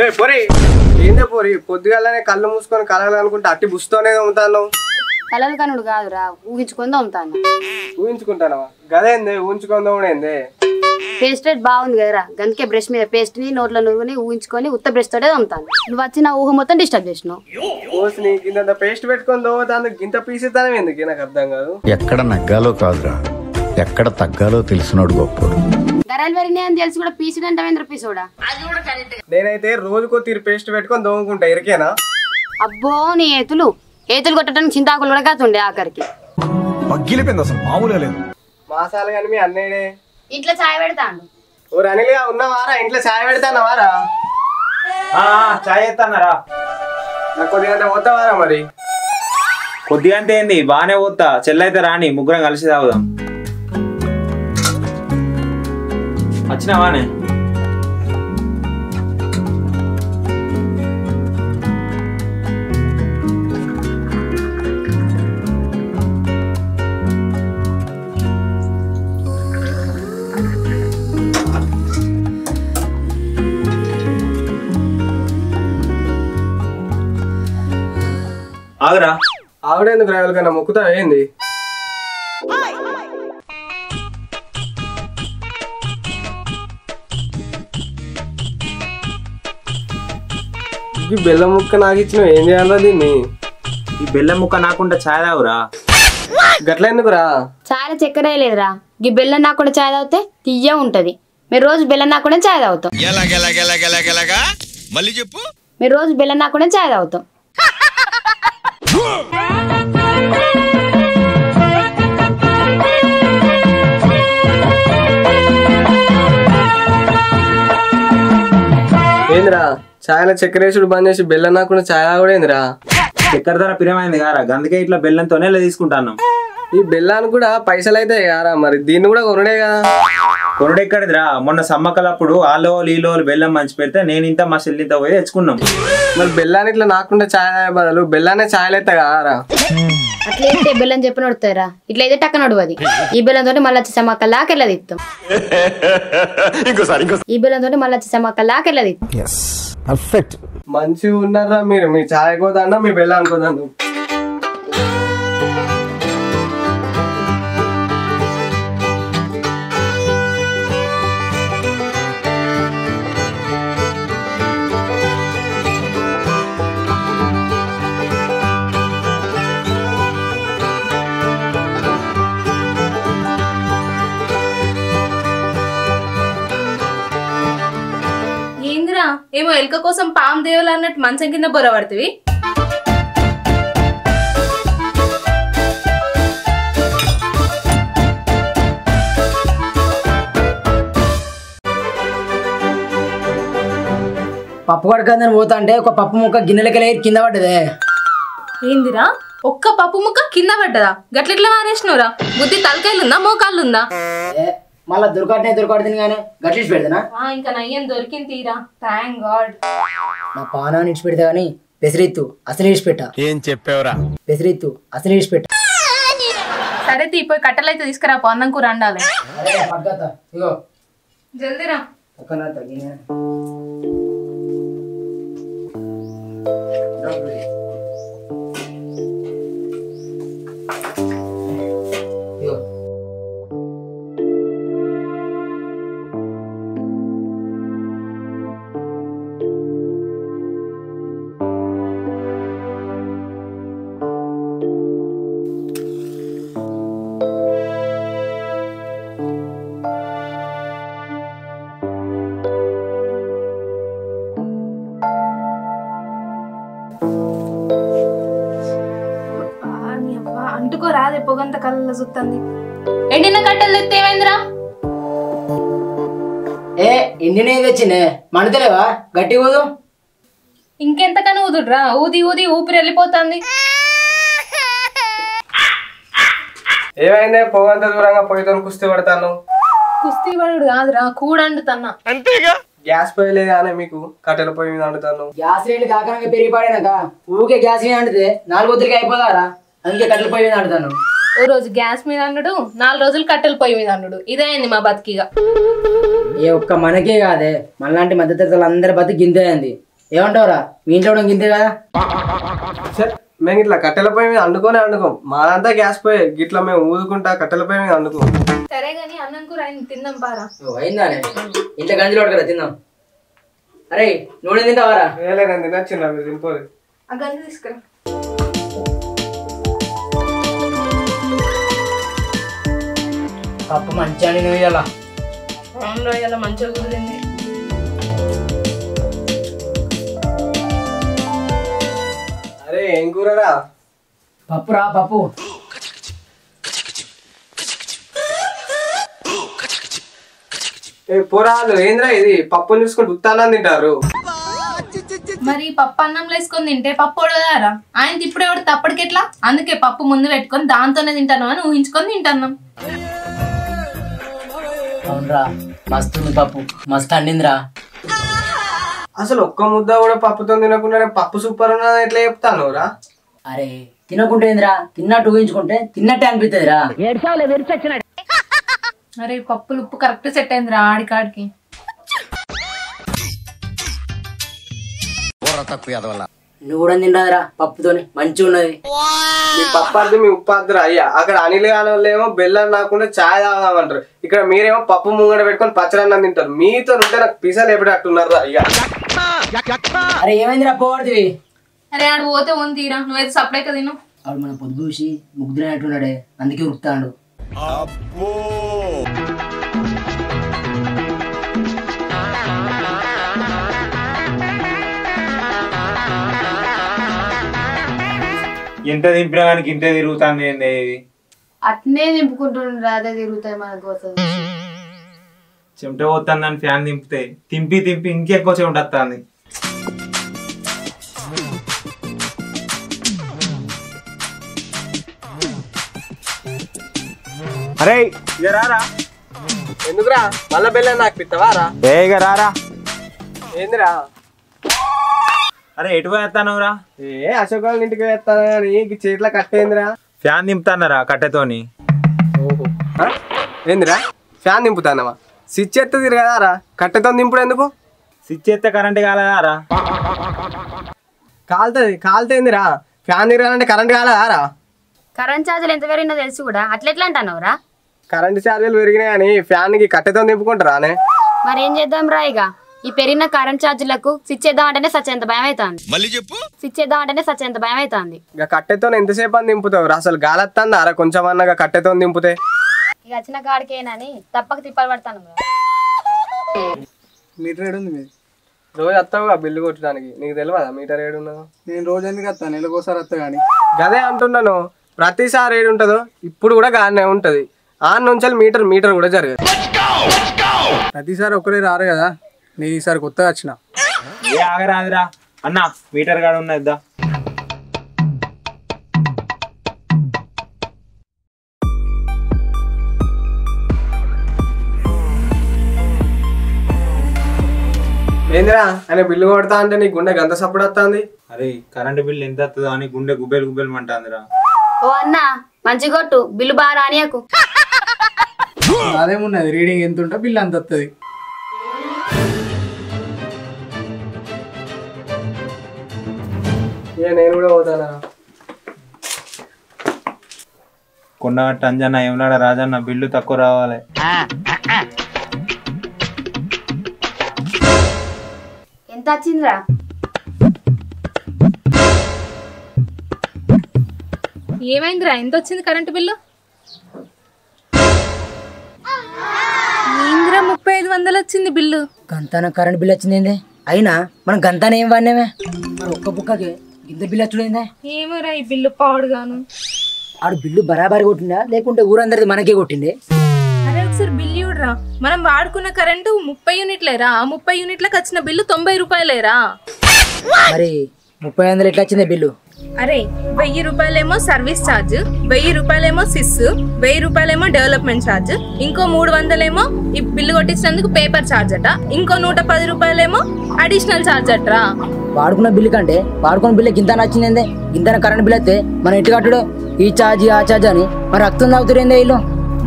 ఏ పొరి. ఏందే పొరి? పొద్దుగాలనే కళ్ళు మూసుకొని కలగాలనుకుంటే అట్టి బుస్తోనే ఉంటాను కలలు కనుడు కాదురా ఊహించుకొని తోముతాను ఊహించుకుంటానవా? గదేంది? ఊహించుకొని తోమడేంది పేస్ట్ రేట్ బాగుంది కదరా. గందుకే బ్రష్ మీద పేస్ట్ని నోట్లో నురుగుని ఊహించుకొని ఉత్త బ్రష్ తోటే తోముతాను నువ్వు వచ్చి నా ఊహ మొత్తం డిస్టర్బ్ చేసినావు. ఇంత పేస్ట్ పెట్టుకొని తోమతాను గింత పీసిస్తానం ఎందుకు? నాకు అర్థం కాదు. ఎక్కడ నగ్గాలో కాదురా. ఎక్కడ తగ్గాలో తెలిసినోడు గొప్పోడు. ధరలు పెరిగినాయి అని తెలిసి కూడా పీసిడంటే వేంద్ర పీసోడా? నేనైతే రోజుకో తీరు పేస్ట్ పెట్టుకొని తోముకుంటా ఇరికేనా? అబ్బో నీ ఏతులు. ఏతులు కొట్టడానికి చింతాకులు కూడా కాతుండే ఆఖరికి. పగ్గిలిపోయింది అసలు మామూలుగా లేదు. మాసాలు కానీ మీ అన్నయ్యనే. ఇంట్లో చాయ్ పెడతాను ఓ అనిల్గా ఉన్నవారా? ఇంట్లో చాయ్ పెడతానవారా? చాయ్ ఎత్తన్నారా? నాకు కొద్దిగా పోతావారా మరి? కొద్దిగా అంతే ఏంది? బాగానే పోతా చెల్లైతే రాని ముగ్గురం కలిసి తాగుదాం. వచ్చినావానే? ఆవిడ ఆవిడేందుకు రావాలి కన్నా మొక్కుతా ఏంది? ఈ బెల్లం ముక్క నాకు ఇచ్చిన ఏం చేయాలా దీన్ని? ఈ బెల్లం ముక్క నాకుండా చాయ్ తాగురా. గట్ల ఎందుకురా? చాయ్ చక్కెర లేదురా. ఈ బెల్లం నాకుండా చాయ్ తాగితే తీయ ఉంటది. మీరు రోజు బెల్లం నాకుండా చాయ్ తాగుతాం. మళ్ళీ చెప్పు. మీరు రోజు బెల్లం నాకుండా చాయ్ తాగుతాం. ఏందిరా? ఛాయలో చక్కెరేసుడు బంద్ చేసి బెల్లం నాకుండా ఛాయ్ కూడా ఏందిరా చక్కెర ధర పిరమైంది కారా అందుకే ఇట్లా బెల్లంతోనే ఇలా తీసుకుంటాను ఈ బెల్లానికి కూడా పైసలు అయితే కారా మరి? దీన్ని కూడా కొనుడే కదా. కొనుడెక్కడిదిరా మొన్న సమ్మకలప్పుడు ఆలో లీలో బెల్లం మంచి పెడితే నేను ఇంత మా చెల్లింత పోయి తెచ్చుకున్నాం. మరి బెల్లాన్ని ఇట్లా నాకుండా ఛాయ్ బదులు బెల్లానే ఛాయలు అయితే కారా? అట్లా అయితే బెల్లం చెప్పిన నడుతారా ఇట్లా అయితే టక్క నడువది ఈ బెల్లం తోటి మళ్ళీ వచ్చి సమ్మక్కల్లాకి వెళ్ళి తిత్తాం ఈ బెల్లం తోటి మళ్ళీ వచ్చి సమ్మక్కల్లాకి వెళ్ళి తిత్తాం ఎస్ పర్ఫెక్ట్ మంచిగా ఉన్నారా మీరు? మీ ఛాయ్ కోదండ మీ బెల్లానికి కోదండు కోసం పాము దేవులు అన్నట్టు మంచం కింద బొరబడుతుంది పప్పు కొడకందని పోతా అంటే ఒక పప్పు ముక్క గిన్నెలకి కింద పడ్డదే. ఏందిరా? ఒక్క పప్పు ముక్క కింద పడ్డదా? గట్లెట్లా మారేసినవురా బుద్ధి తలకాయలుందా మోకాళ్ళుందా? మళ్ళా దొరకటనే దొరకడుతుంది కానీ గట్లీసి పెడతానా? ఆ, ఇంకా నయ్యం దొరికింది తీరా. థ్యాంక్ గాడ్ నా పానాన్ని ఇడిచి పెడతా కానీ పెసరెత్తు అసలు ఇడిచి పెట్ట. ఏం చెప్పావురా? పెసరెత్తు అసలు ఇడిచి పెట్ట. సరే తీ పోయి కట్టెలైతే తీసుకురా పో, అన్నం కూర అండాలి జల్దీరా. నీ అవ్వ, అంటుకో రాదే పొగంత కళ్ళ సుత్తంది ఎండిన కట్టెలు తెస్తే ఏమైందిరా? ఏ ఇండినే తెచ్చిందే? మనతలేవా గట్టి పోదు ఇంకెంతకని ఊదుడ్రా? ఊది ఊది ఊపిరి వెళ్ళిపోతుంది. ఏమైందే? పోగంత దూరంగా పొయ్యితో కుస్తీ పడతాను. కుస్తీ పడుడు కాదురా కూడండుతన్నా. గ్యాస్ పొయ్యి లేదా అనే మీకు కట్టెల పొయ్యి మీద వండుతాను గ్యాస్ రేట్లు కాకనంగా పెరిగిపోయాక ఊకే గ్యాస్ మీద అంటితే నాలుగు వద్దులకి అయిపోదారా? అందుకే కట్టెల పొయ్యి మీద అంటుతాను ఓ రోజు గ్యాస్ మీద అన్నుడు నాలుగు రోజులు కట్టెల పొయ్యి మీద అన్నుడు. ఇదే అయింది మా బతికిగా. ఏ ఒక్క మనకే కాదే మనలాంటి మధ్యతరగతులు అందరి బతికి గింతే అయింది ఏమంటావురా? మీ ఇంట్లో కూడా గింతే కదా? సార్ మేము ఇట్లా కట్టెల పొయ్యి మీద వండుకొని వండుకోం మాదంతా గ్యాస్ పొయ్యి గిట్లా మేము ఊదుకుంటా కట్టెల పొయ్యి మీద వండుకోం సరే గాని అన్నం కూర అయింది తిందాం పారా. ఓ, అయిందానే ఇంట్లో గంజిలో కదా తిందాం అరే నూనె తింటావారా? వేలే నేను తినొచ్చిన మీరు దింపోదు ఆ గంజి తీసుకురా. పప్పు మంచిగా నువ్వు ఇయ్యాల అవును మంచిగా కుదిరింది. అరే ఏం కూరరా? పప్పు రా పప్పు. ఏ పోరాలు ఏంద్రా ఇది? పప్పుని చూసుకుంటూ ఉత్తానం తింటారు. మరి పప్పు అన్నంలో వేసుకొని తింటే పప్పు ఉడదారా ఆయన ఇప్పుడు ఎవడు తప్పటికెట్లా అందుకే పప్పు ముందు పెట్టుకొని దాంతోనే తింటాను అని ఊహించుకొని తింటాను. అవునరా. మస్తు ఉంది పప్పు. మస్తు అండిందిరా. అసలు ఒక్క ముద్ద కూడా పప్పుతో తినకుండా పప్పు సూపర్ ఉన్నది ఎట్లా చెప్తాను రా అరే తినకుంటే ఏందిరా? తిన్నట్టు ఊహించుకుంటే తిన్నట్టే అనిపిస్తుందిరా అరే పప్పులు ఉప్పు కరెక్ట్ సెట్ అయింది రా ఆడికాడికి నువ్వు కూడా తినరాదురా పప్పుతోని మంచిగా ఉన్నది. మీ పప్పు అర్థం మీ ఉప్పు అర్థం అయ్యా అక్కడ అనిల్ ఏమో బెల్లం నాకుండా చాయ్ తాగుదామంటారు. ఇక్కడ మీరేమో పప్పు ముంగడ పెట్టుకొని పచ్చడన్నం తింటారు. మీతో ఉంటే నాకు పిసలు ఎప్పుడట్టున్నారు అయ్యా. అరే ఏమైందిరా పోవడుతుంది అరే ఆడు పోతే ఉంది తీరా? నువ్వైతే సపరేట్ తిను. ఆడు మన పొద్దు చూసి ముగ్గురైనట్టున్నాడే అందుకే ఉరుకుతాడు. ఎంత దింపినా కానీ ఇంతే తిరుగుతుంది ఏంది ఇది? అట్నే నింపుకుంటుండ్రు అదే తిరుగుతాయి మన కోసం. చెమట పోతుందని ఫ్యాన్ దింపితే. తింపి తింపి ఇంకెక్కువ చెమట వస్తుంది అరే ఇక రారా? ఎందుకురా? మళ్ళా బెల్లం నాకు పిత్తవా రా? ఏ ఇక రారా. ఏందిరా? అరే ఎటు పోయేస్తాను రా? ఏ అశోక్ వాళ్ళ ఇంటికి వేస్తాను కానీ ఈ చేతిలో కట్టేందిరా. ఫ్యాన్ దింపుతానరా కట్టెతోని? ఏందిరా? ఫ్యాన్ దింపుతానవా స్విచ్ ఎత్త తిరగదారా? కట్టెతో దింపుడు ఎందుకు? స్విచ్ ఎత్తే కరెంట్ కాలేదారా? కాలుతుంది కాలుతేందిరా? ఫ్యాన్ తిరగాలంటే కరెంట్ కాలేదారా? కరెంట్ ఛార్జీలు ఎంత పెరిగిందో తెలుసు కూడా. అట్లెట్లా అంటున్నావురా కరెంట్ ఛార్జీలు పెరిగినాయి కానీ ఫ్యాన్కి కట్టెతో దింపుకుంటారా అనే మరి ఏం చేద్దాం రా ఇక? ఈ పెరిగిన కరెంట్ ఛార్జీలకు స్విచ్ చేద్దాం అంటేనే సచ్చేంత భయం అవుతుంది మళ్ళీ చెప్పు. స్విచ్ చేద్దాం అంటేనే సచ్చేంత భయం అవుతుంది ఇక కట్టెతో ఎంతసేపు అని దింపుతావు అసలు గాలత్తాందా? అరా కొంచెం అన్నగా కట్టెతో దింపుతే. ఇక వచ్చిన కాడికేనని తప్పక తిప్పలు పడతాను మీటర్ ఏడు ఉంది మీది? రోజు వస్తావుగా బిల్లు కొట్టడానికి? నీకు తెలియదా మీటర్ ఏడు ఉన్నదో నేను రోజు ఎందుకు వస్తాను నెలకోసారి వస్తా కానీ. గదే అంటున్నాను. ప్రతిసారి ఏడు ఉంటుందో ఇప్పుడు కూడా గానే ఉంటది. ఆ నుంచి మీటర్ మీటర్ కూడా జరగదు. ప్రతిసారి ఒకరే రారు కదా? నేను ఈసారి కొత్తగా వచ్చిన. ఏ ఆగరాదురా. అన్న మీటర్ కాడ ఉన్నద్దా ఏందిరా? ఆయన బిల్లు కొడతా అంటే నీ గుండె గంత సప్పుడు వస్తుంది? అరే కరెంటు బిల్ ఎంత వస్తుందో అని గుండె గుబ్బెలు గుబ్బెలు అంటాందిరా ఓ అన్న మంచి కొట్టు. బిల్లు బాగా రానియకు. అదేమున్నది? రీడింగ్ ఎంత ఉంటే బిల్ అంత వస్తుంది నేను కూడా పోతానా? కొండగట్ట అంజన్న ఏమన్నాడ? రాజన్న బిల్లు తక్కువ రావాలి. ఎంత వచ్చిందిరా? ఏమైందిరా? ఎంత వచ్చింది కరెంటు బిల్లు? ముప్పై ఐదు వందలు వచ్చింది బిల్లు? గంతాన కరెంట్ బిల్ వచ్చింది అయినా మనం గంతాన ఏం వాడినామే? మరి ఒక్క బుక్కకి ఇంత బిల్ వచ్చుడైందే ఏమోరా ఈ బిల్లు పాడుగాను. ఆడు బిల్లు బరాబరి కొట్టిందా లేకుంటే ఊరందరిది మనకే కొట్టిండే? అరే ఒకసారి బిల్లు చూడరా మనం వాడుకున్న కరెంటు ముప్పై యూనిట్లేరా ఆ ముప్పై యూనిట్లకు వచ్చిన బిల్లు తొంభై రూపాయలేరా మరి ముప్పై వందలు ఎట్లా వచ్చిందే బిల్లు? అరే వెయ్యి రూపాయలేమో సర్వీస్ ఛార్జ్ వెయ్యి రూపాయలేమో సిస్ వెయ్యి రూపాయలేమో డెవలప్మెంట్ ఛార్జ్ ఇంకో మూడు వందలేమో ఈ బిల్లు కొట్టించినందుకు పేపర్ ఛార్జ్ అట ఇంకో నూట పది రూపాయలేమో అడిషనల్ ఛార్జ్ అట్రా. వాడుకున్న బిల్లు కంటే వాడుకున్న బిల్లు గింత వచ్చిందే గింతన కరెంట్ బిల్ అయితే మనం ఎటు కట్టుడు ఈ ఛార్జ్ ఆ ఛార్జ్ అని మరి రక్తం తాగుతురేందే వీళ్ళు?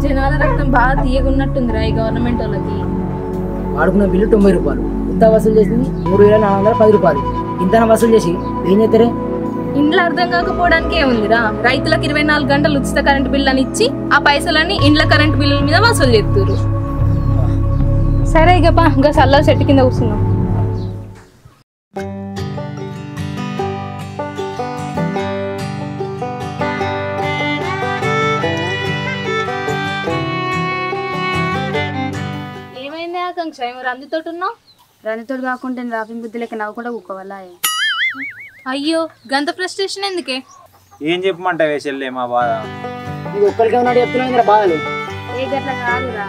జనాల రక్తం బాగా తీయగున్నట్టుందిరా ఈ గవర్నమెంట్ వాళ్ళకి. వాడుకున్న బిల్లు తొంభై రూపాయలు. ఇంత వసూలు చేసింది మూడు వేల నాలుగు వందల పది రూపాయలు. ఇంత వసూలు చేసి ఏం చేస్తారే ఇండ్లు అర్థం కాకపోవడానికి ఏముందిరా రైతులకు ఇరవై నాలుగు గంటలు ఉచిత కరెంట్ బిల్ అని ఇచ్చి ఆ పైసలన్నీ ఇండ్ల కరెంట్ బిల్లుల మీద వసూలు చేస్తారు సరే ఇక బా ఇంకా చల్ల చెట్టు కింద కూర్చున్నాం ఏమైంది ఆకాంక్ష? ఏమో రందితోటి ఉన్నావు? రందితోడు కాకుండా రాఫింగ్ బుద్ధి లెక్క కూడా కూకోవాలా అయ్యో గంత ఫ్రస్ట్రేషన్ ఎందుకే? ఏం చెప్పమంటావే చెల్లె మా బాధ? ఇది ఒక్కరికే ఉన్నాడు చెప్తున్నావు బాధలు. ఏ గట్ల కాదురా.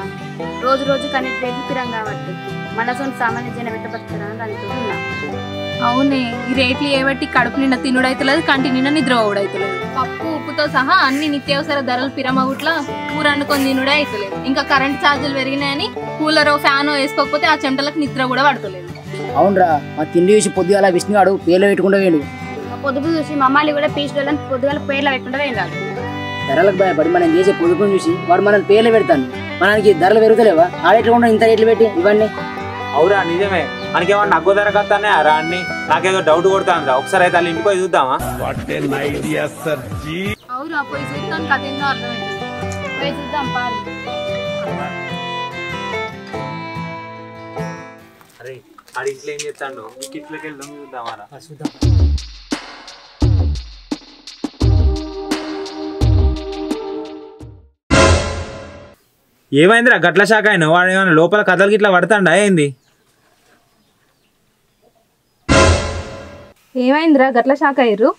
రోజు రోజు కనెక్ట్ పెరుగుతురాం కాబట్టి. మనసు సామాన్య జనం బతుకురా అని ఉన్నా. అవునే ఈ రేట్లు ఏబట్టి కడుపు నిండా తినుడైతలేదు కంటి నిండా నిద్ర అవుడైతలేదు పప్పు ఉప్పుతో సహా అన్ని నిత్యావసర ధరలు పిరమగుట్ల కూర వండుకొని తినుడే అయితలేదు. ఇంకా కరెంట్ ఛార్జీలు పెరిగినాయని కూలరో ఫ్యానో వేసుకోకపోతే ఆ చెమటలకు నిద్ర కూడా పడతలేదు. అవునరా మా తిండి చూసి పొద్దుగాల విష్ణువాడు పేర్లు పెట్టుకుంటూ వేడు పొదుపు చూసి మమ్మాలి కూడా పీచులని పొద్దుగాల పేర్లు పోయినారు ధరలకు భయపడి మనం చేసే పొదుపుని చూసి వాడు మనం పేర్లు పెడతాను మనకి ధరలు పెరుగుతలేవా? ఆడెట్లు కూడా ఇంత రేట్లు పెట్టి ఇవన్నీ? అవురా నిజమే. మనకేమన్నా అగ్గు ధర కత్తానే? రా అన్ని. నాకేదో డౌట్ కొడుతుంది ఒకసారి అయితే వాళ్ళ ఇంటికి పోయి చూద్దామా? అవురా పోయి చూద్దాం కథ ఏందో అర్థమైంది. పోయి చూద్దాం పారు. అరే ఆడి ఇంట్లో ఏం చేస్తాడు? కిట్లకి వెళ్దాం చూద్దామా రా. ఏమైందిరా? గట్ల శాఖ అయిన వాడు ఏమైనా లోపల కథలు గిట్లా పడతాడా? ఏంది? ఏమైందిరా? గట్ల షాక్ అయ్యారు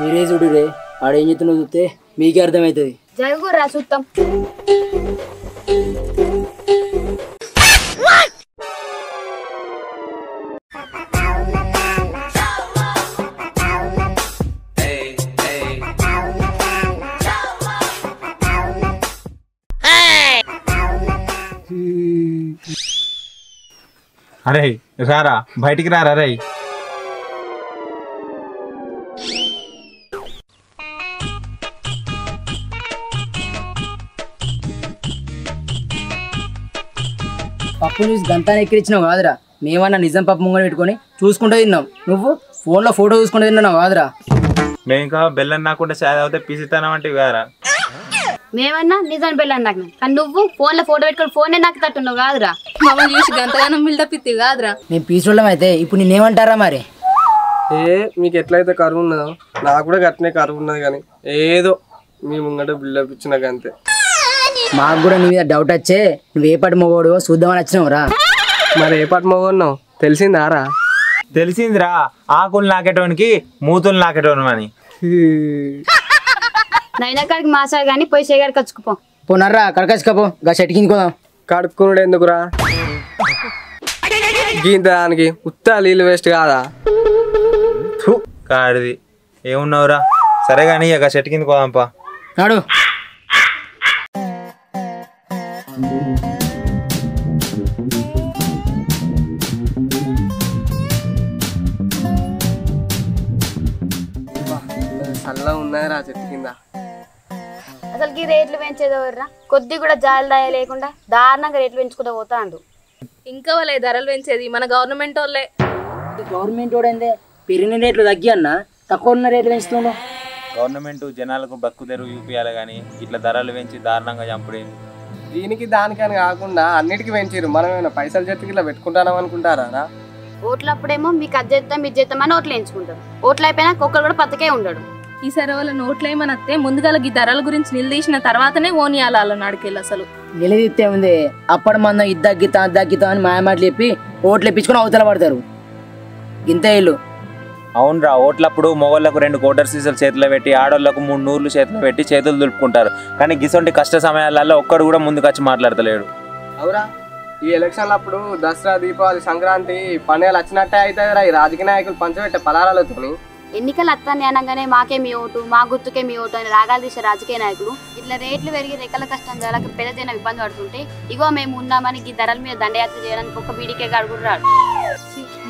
మీరే చూడురే ఆడు ఏం చెప్తున్నా చూస్తే మీకే అర్థమవుతుంది. జరుగురా చూద్దాం. అరే రారా బయటికి రారా రే పప్పు చూసి గంతాన్ని ఎక్కిరించినావు కాదురా. మేమన్నా నిజం పప్పు ముంగడ పెట్టుకొని చూసుకుంటూ తిన్నాం. నువ్వు ఫోన్లో ఫోటో చూసుకుంటూ తిన్నావు కాదురా. మేము ఇంకా బెల్లం నాకుండా చాయ్ అవుతే పిసితానం అంటే కారా మేమన్నా నిజాన్ని వెళ్ళాను నాకు కానీ నువ్వు ఫోన్లో ఫోటో పెట్టుకొని ఫోనే నాకు తట్టున్నావు కాదురా. మమ్మల్ని చూసి గంతగానం బిల్డప్ ఇత్తి కాదురా. మేము పీసులం అయితే ఇప్పుడు నేనేమంటారా మరి? ఏ మీకు ఎట్లయితే కరువు ఉన్నదో నాకు కూడా గట్టినే కరువు ఉన్నది కానీ ఏదో మీ ముంగట బిల్డప్ ఇచ్చినాక అంతే మాకు కూడా నీ మీద డౌట్ వచ్చే నువ్వు ఏ మొగోడు చూద్దామని వచ్చినావు రా. మరి ఏ పాట మగన్నావు తెలిసిందారా తెలిసిందిరా ఆకులు నాకేటోనికి మూతులు నాకేటోను అని నైనా కాడికి మాసాడు కానీ పోయి చేయగాడికి వచ్చుకుపో పోనర్రా కడకచ్చుకపో గా చెట్టు కింద పోదాం కడుక్కునుడు ఎందుకురా? గీంత దానికి ఉత్త నీళ్ళు వేస్ట్ కాదా? కాడిది. ఏమున్నావురా? సరే కానీ ఇక చెట్టు కింద పోదాంపా నాడు. చల్లగా ఉన్నది రా చెట్టు. కింద అసలుకి రేట్లు పెంచేది ఎవర్రా? కొద్ది కూడా జాలి దాయ లేకుండా దారుణంగా రేట్లు పెంచుకుంటూ పోతాండు ఇంకా వాళ్ళే ధరలు పెంచేది మన గవర్నమెంట్ వాళ్ళే. గవర్నమెంట్ వాడైందే పెరిగిన రేట్లు తగ్గి అన్న తక్కువ ఉన్న రేట్లు పెంచుతుండు. గవర్నమెంట్ జనాలకు బతుకు తెరువు చూపించాలి కానీ ఇట్లా ధరలు పెంచి దారుణంగా చంపుడేంది దీనికి దానికని కాకుండా అన్నిటికీ పెంచారు. మనం ఏమైనా పైసలు చెట్టుకి ఇట్లా పెట్టుకుంటాం అనుకుంటారా రా? ఓట్లు అప్పుడేమో మీకు అది చేస్తాం ఇది చేస్తాం అని ఓట్లు వేయించుకుంటారు ఓట్లు అయిపోయినాక ఒక్కరు కూడా పత్తకే ఉండడు. ఈసారి వాళ్ళ నోట్లు ఏమనత్తే ముందుగా ఈ ధరల గురించి నిలదీసిన తర్వాతనే ఓనియాలి వాళ్ళని అడికెళ్ళి అసలు. నిలదీస్తే ఉంది అప్పటి మందం ఇద్దగ్గితా అద్దగ్గితా అని మాయమాటలు చెప్పి ఓట్లు ఇప్పించుకొని అవతల పడతారు. ఇంతే ఇల్లు. అవునరా ఓట్లప్పుడు మొగోళ్ళకు రెండు కోటర్ సీసాలు చేతిలో పెట్టి ఆడోళ్ళకు మూడు నూర్లు చేతిలో పెట్టి చేతులు దులుపుకుంటారు. కానీ గిసొంటి కష్ట సమయాలలో ఒక్కడు కూడా ముందుకు వచ్చి మాట్లాడతలేడు. అవురా ఈ ఎలక్షన్లు అప్పుడు దసరా దీపావళి సంక్రాంతి పండుగలు వచ్చినట్టే అవుతాయిరా ఈ రాజకీయ నాయకులు పంచబెట్టే పలారాలతోని. ఎన్నికలు అత్తాన్ని అనగానే మాకే మీ ఓటు మా గుర్తుకే మీ ఓటు అని రాగాలు తీసే రాజకీయ నాయకులు. ఇట్లా రేట్లు పెరిగి రెక్కల కష్టం జరగక పెద్ద జనం ఇబ్బంది పడుతుంటే ఇగో మేము ఉన్నామని ఈ ధరల మీద దండయాత్ర చేయడానికి ఒక బీడీకే అడుగుడు రాడు.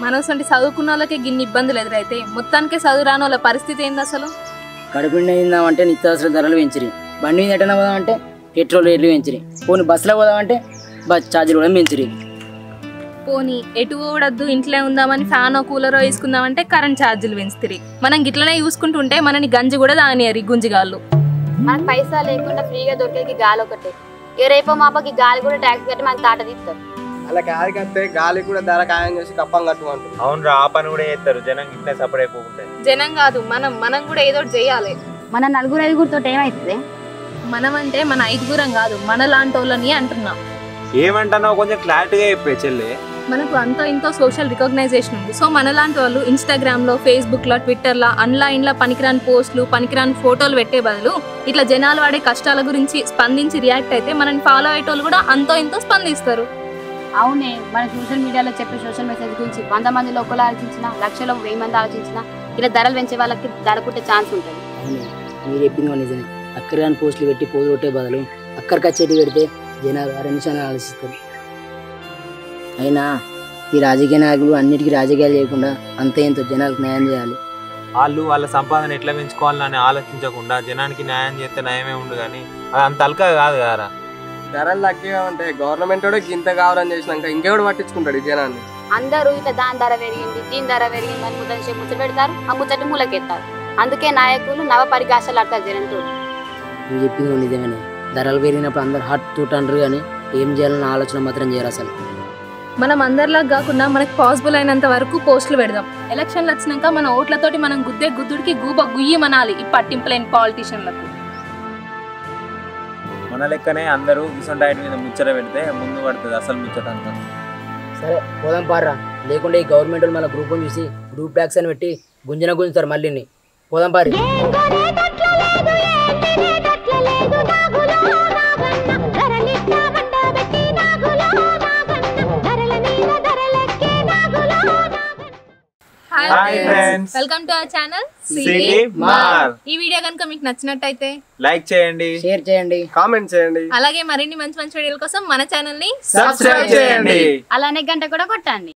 మనసంటి చదువుకున్న వాళ్ళకి గిన్ని ఇబ్బందులు ఎదురైతే మొత్తానికే చదువు రాని వాళ్ళ పరిస్థితి ఏంది అసలు? కడుపు నిందామంటే నిత్యావసర ధరలు పెంచిరి. బండి మీద ఎటన్నా పోదామంటే పెట్రోల్ రేట్లు పెంచిరి. పోనీ బస్సులో పోదామంటే బస్ ఛార్జీలు కూడా పెంచిరి. పోనీ ఎటు ఓడద్దు ఇంట్లో ఉందామని ఫ్యానో కూలరో వేసుకుందామంటే కరెంట్ ఛార్జీలు పెంచుతుంది మనం గిట్లనే చూసుకుంటుంటే మనని గంజి కూడా దానియారు గుంజిగాళ్ళు. మనకు పైసా లేకుండా ఫ్రీగా దొరికేది గాలి ఒకటే. ఇక రేపో మాపకి గాలి కూడా ట్యాక్స్ కట్టి మనకి తాట తీస్తారు. అలా గాలి కడితే గాలి కూడా ధర ఖాయం చేసి కప్పం కట్టమంటారు అవును ఆ పని కూడా చేస్తారు. జనం ఇట్లా సపరేట్ అయిపోకుంటాయి జనం కాదు మనం మనం కూడా ఏదో ఒకటి చేయాలి. మన నలుగురు ఐదుగురితో ఏమవుతుంది మనం అంటే మన ఐదుగురం కాదు మన లాంటి వాళ్ళని అంటున్నాం. ఏమంటున్నావు? కొంచెం క్లారిటీగా చెప్పే చెల్లి. మనకు అంతో ఇంతో సోషల్ రికగ్నైజేషన్ ఉంది. సో మనలాంటి వాళ్ళు ఇన్స్టాగ్రామ్లో ఫేస్బుక్లో ట్విట్టర్లో ఆన్లైన్లో పనికిరాని పోస్టులు పనికిరాని ఫోటోలు పెట్టే బదులు ఇట్లా జనాలు వాడే కష్టాల గురించి స్పందించి రియాక్ట్ అయితే మనని ఫాలో అయ్యేటోళ్ళు కూడా అంతో ఇంతో స్పందిస్తారు. అవునే మన సోషల్ మీడియాలో చెప్పే సోషల్ మెసేజ్ గురించి వంద మందిలో ఒకరు ఆలోచించిన లక్షలో వెయ్యి మంది ఆలోచించిన ఇలా ధరలు పెంచే వాళ్ళకి ధర కుట్టే ఛాన్స్ ఉంటుంది. మీరు చెప్పింది నిజమే. అక్కర కాని పోస్టులు పెట్టి పోజు కొట్టే బదులు అక్కడికి వచ్చేటి పెడితే జనాలు రెండు నిమిషాలు ఆలోచిస్తారు. అయినా ఈ రాజకీయ నాయకులు అన్నిటికీ రాజకీయాలు చేయకుండా అంతే ఇంత జనాలకు న్యాయం చేయాలి. వాళ్ళు వాళ్ళ సంపాదన ఎట్లా పెంచుకోవాలని ఆలోచించకుండా జనానికి న్యాయం చేస్తే న్యాయమే ఉండు కానీ అది అంత అల్కా కాదు కదా ధరలు తక్కువగా ఉంటే గవర్నమెంట్ కూడా ఇంత కావాలని చేసినాక ఇంకెవడు పట్టించుకుంటాడు ఈ జనాన్ని? అందరూ ఇట్లా దాని ధర పెరిగింది దీని ధర పెరిగింది అని ముద్ద ముచ్చట పెడతారు ఆ ముచ్చట మూలకెత్తారు. అందుకే నాయకులు నవ పరికాశాలు ఆడతారు జనంతో. నువ్వు చెప్పింది నిజమేనే. ధరలు పెరిగినప్పుడు అందరు హాట్ తూట్ అంటారు కానీ ఏం చేయాలన్న ఆలోచన మాత్రం చేయరు అసలు. మనం అందరిలా కాకుండా మనకు పాసిబుల్ అయినంత వరకు పోస్టులు పెడదాం. ఎలక్షన్లు వచ్చినాక మన ఓట్లతోటి మనం గుద్దే గుద్దుడికి గూబ గుయ్యమనాలి ఈ పట్టింపులేని పాలిటీషియన్లకు మన లెక్కనే అందరూ ఇసొంటి ఆయన మీద ముచ్చట పెడితే ముందు పడుతుంది అసలు ముచ్చట అంతా. సరే పోదాం పార్రా. లేకుంటే ఈ గవర్నమెంట్ వాళ్ళు మన గ్రూప్ చూసి గ్రూప్ ట్యాక్స్ అని పెట్టి గుంజన గుంజుతారు మళ్ళీ పోదాం పారి. Hi friends. Welcome to our channel. ఈ వీడియో కనుక మీకు నచ్చినట్టయితే లైక్ చేయండి. షేర్ చేయండి. కామెంట్ చేయండి. అలాగే మరిన్ని మంచి మంచి వీడియోల కోసం మన ఛానల్ని సబ్స్క్రైబ్ చేయండి. అలానే గంట కూడా కొట్టండి.